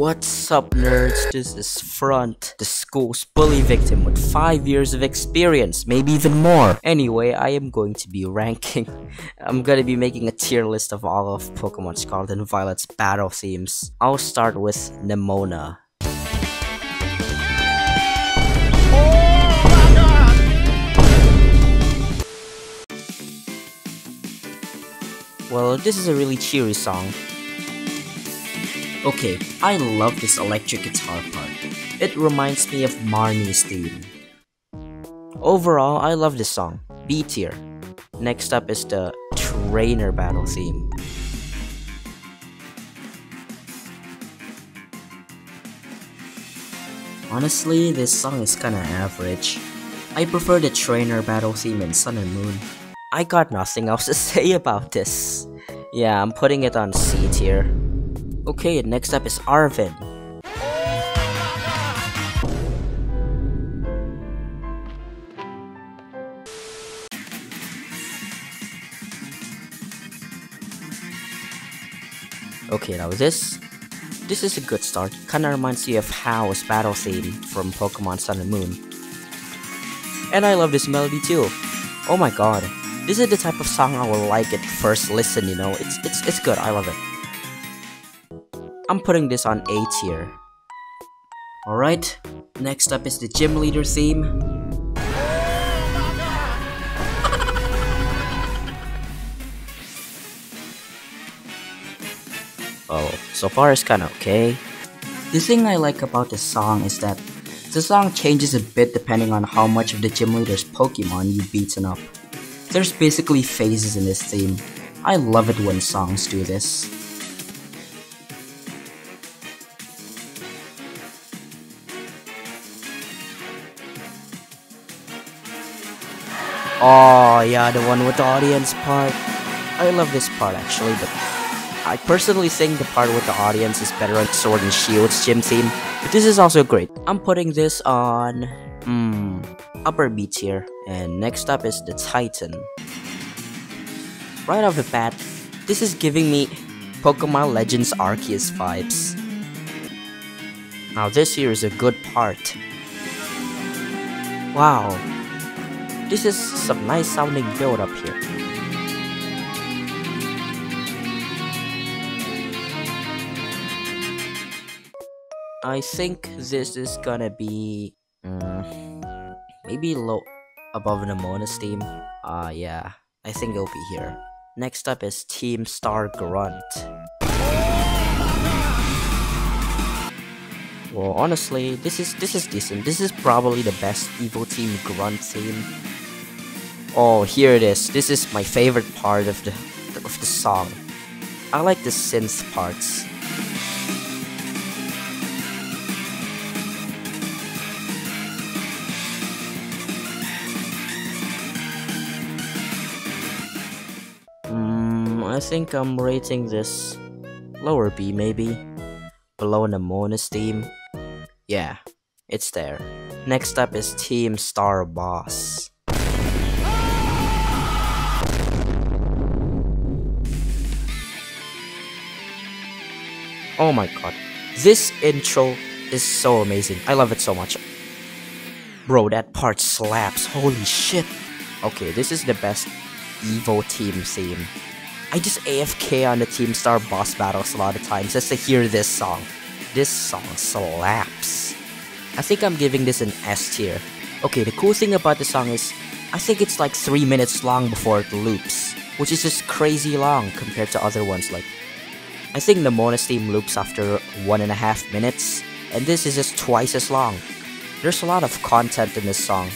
What's up nerds, this is Front, the school's bully victim with 5 years of experience, maybe even more. Anyway, I am going to be ranking, I'm gonna be making a tier list of all of Pokemon Scarlet and Violet's battle themes. I'll start with Nemona. Well, this is a really cheery song. Okay, I love this electric guitar part. It reminds me of Marnie's theme. Overall, I love this song. B tier. Next up is the trainer battle theme. Honestly, this song is kinda average. I prefer the trainer battle theme in Sun and Moon. I got nothing else to say about this. Yeah, I'm putting it on C tier. Okay, next up is Arven. Okay, now this this is a good start. Kinda reminds me of Hau's battle theme from Pokemon Sun and Moon. And I love this melody too. Oh my god. This is the type of song I will like at first listen, you know. It's it's it's good. I love it. I'm putting this on A tier. Alright, next up is the gym leader theme. Oh, so far it's kinda okay. The thing I like about this song is that the song changes a bit depending on how much of the gym leader's Pokemon you've beaten up. There's basically phases in this theme. I love it when songs do this. Oh yeah, the one with the audience part. I love this part actually, but I personally think the part with the audience is better on Sword and Shield's gym theme. But this is also great. I'm putting this on hmm, upper B tier. And next up is the Titan. Right off the bat, this is giving me Pokemon Legends Arceus vibes. Now this here is a good part. Wow, this is some nice sounding build up here. I think this is gonna be um, maybe low above Nemona's team. Ah, uh, yeah, I think it'll be here. Next up is Team Star Grunt. Well, honestly, this is this is decent. This is probably the best evil Team Grunt team. Oh, here it is. This is my favorite part of the of the song. I like the synth parts. Hmm, I think I'm rating this lower B maybe. Below Nemona's team. Yeah, it's there. Next up is Team Star Boss. Oh my god. This intro is so amazing. I love it so much. Bro, that part slaps. Holy shit. Okay, this is the best Evo team theme. I just AFK on the Team Star boss battles a lot of times just to hear this song. This song slaps. I think I'm giving this an S tier. Okay, the cool thing about the song is, I think it's like 3 minutes long before it loops, which is just crazy long compared to other ones like... I think Nemona's theme loops after 1.5 minutes, and this is just twice as long. There's a lot of content in this song,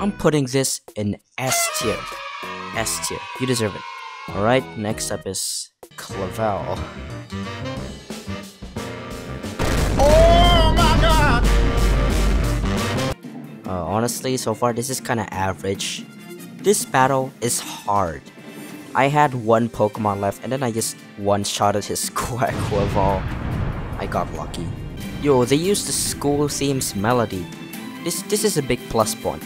I'm putting this in S tier. S tier. You deserve it. Alright, next up is Clavel. Oh my god! Uh, honestly, so far this is kinda average. This battle is hard. I had one Pokemon left and then I just one-shotted his Quaquaval. I got lucky. Yo, they used the school theme's melody. This this is a big plus point.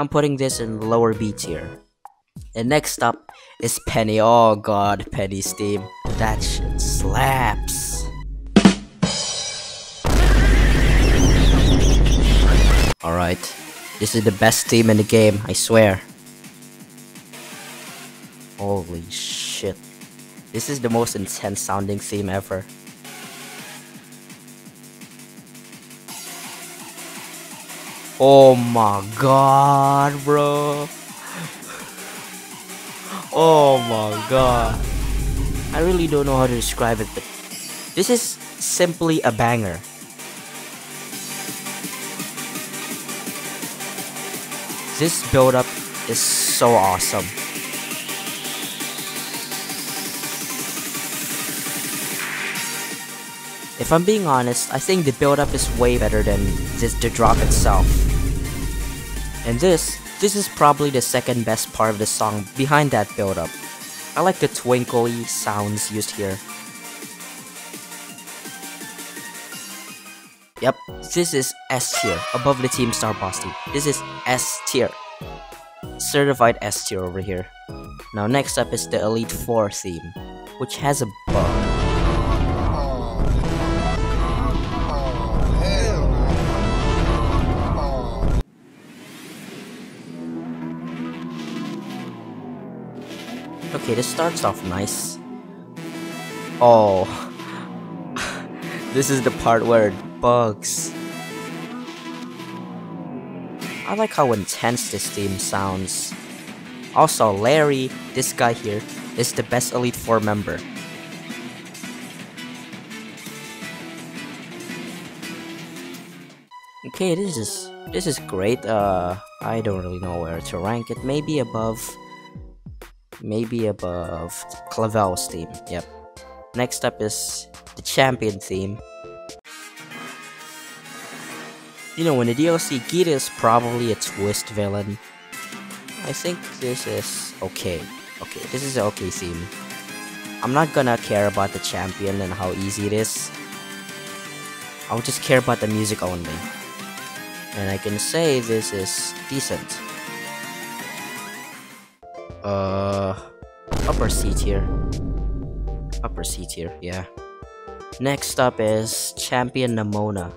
I'm putting this in lower B tier. And next up is Penny. Oh god, Penny's theme. That shit slaps. Alright. This is the best theme in the game, I swear. Holy shit. This is the most intense sounding theme ever. Oh my god, bro. Oh my god. I really don't know how to describe it, but this is simply a banger. This build up is so awesome. If I'm being honest, I think the build up is way better than this, the drop itself. And this, this is probably the second best part of the song behind that build up. I like the twinkly sounds used here. Yep, this is S tier, above the Team Star Boss team. This is S tier. Certified S tier over here. Now next up is the Elite Four theme, which has a bug. Okay, this starts off nice. Oh. this is the part where it bugs. I like how intense this theme sounds. Also, Larry, this guy here, is the best Elite Four member. Okay, this is this is great. Uh, I don't really know where to rank it. Maybe above maybe above Clavel's theme. Yep. Next up is the champion theme. You know, in the DLC, Geeta is probably a twist villain. I think this is okay. Okay, this is an okay theme. I'm not gonna care about the champion and how easy it is. I'll just care about the music only. And I can say this is decent. Uh, upper C tier. Upper C tier, yeah. Next up is Champion Nemona.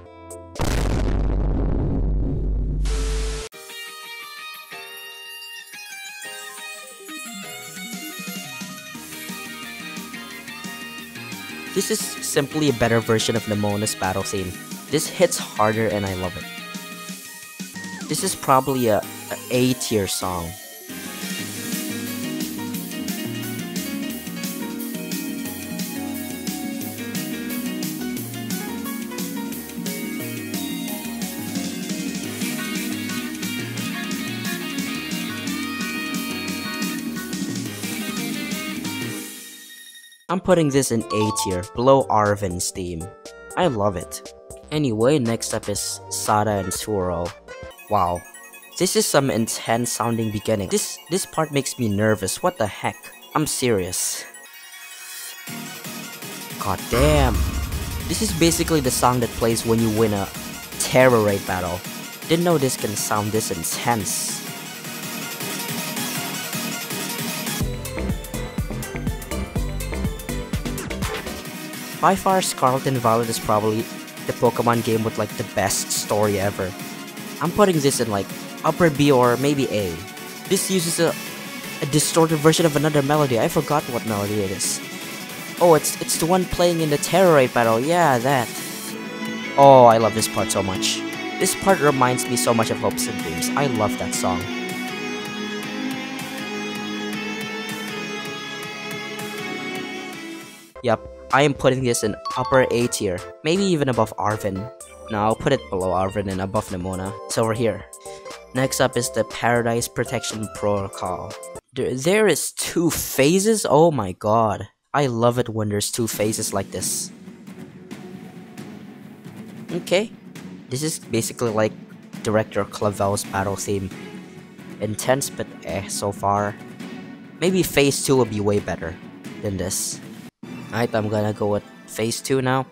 This is simply a better version of Nemona's battle scene. This hits harder and I love it. This is probably a, a A tier song. I'm putting this in A tier, below Arven's theme. I love it. Anyway, next up is Sada and Turo. Wow. This is some intense sounding beginning. This this part makes me nervous. What the heck? I'm serious. God damn. This is basically the song that plays when you win a Tera raid battle. Didn't know this can sound this intense. By far, Scarlet and Violet is probably the Pokemon game with like the best story ever. I'm putting this in like upper B or maybe A. This uses a, a distorted version of another melody. I forgot what melody it is. Oh, it's it's the one playing in the raid battle. Yeah, that. Oh, I love this part so much. This part reminds me so much of Hopes and Dreams. I love that song. Yep, I am putting this in upper A tier, maybe even above Arven. No, I'll put it below Arven and above Nemona. It's over here. Next up is the Paradise Protection Protocol. There, there is two phases? Oh my god. I love it when there's two phases like this. Okay, this is basically like director Clavel's battle theme. Intense but eh so far. Maybe phase 2 will be way better than this. Alright, I'm gonna go with phase 2 now.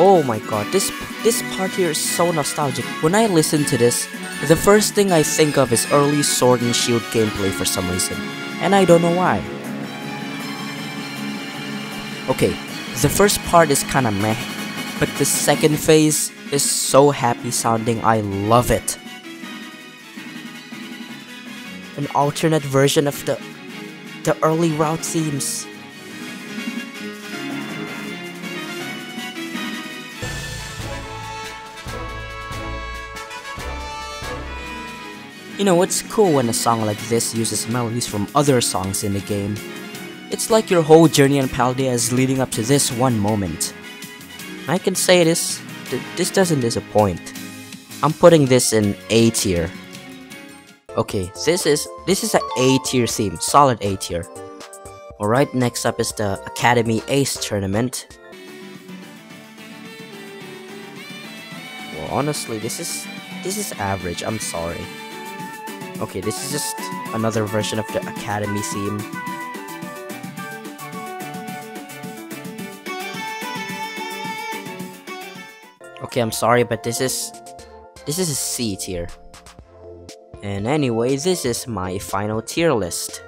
Oh my god, this this part here is so nostalgic. When I listen to this, the first thing I think of is early Sword and Shield gameplay for some reason, and I don't know why. Okay, the first part is kinda meh, but the second phase is so happy sounding, I love it. An alternate version of the the early route themes. You know, it's cool when a song like this uses melodies from other songs in the game. It's like your whole journey in Paldea is leading up to this one moment. I can say this, th this doesn't disappoint. I'm putting this in A tier. Okay, this is this is an A tier theme, solid A tier. Alright, next up is the Academy Ace tournament. Well, honestly, this is this is average. I'm sorry. Okay, this is just another version of the Academy theme. Okay, I'm sorry, but this is this is a C tier. And anyway, this is my final tier list.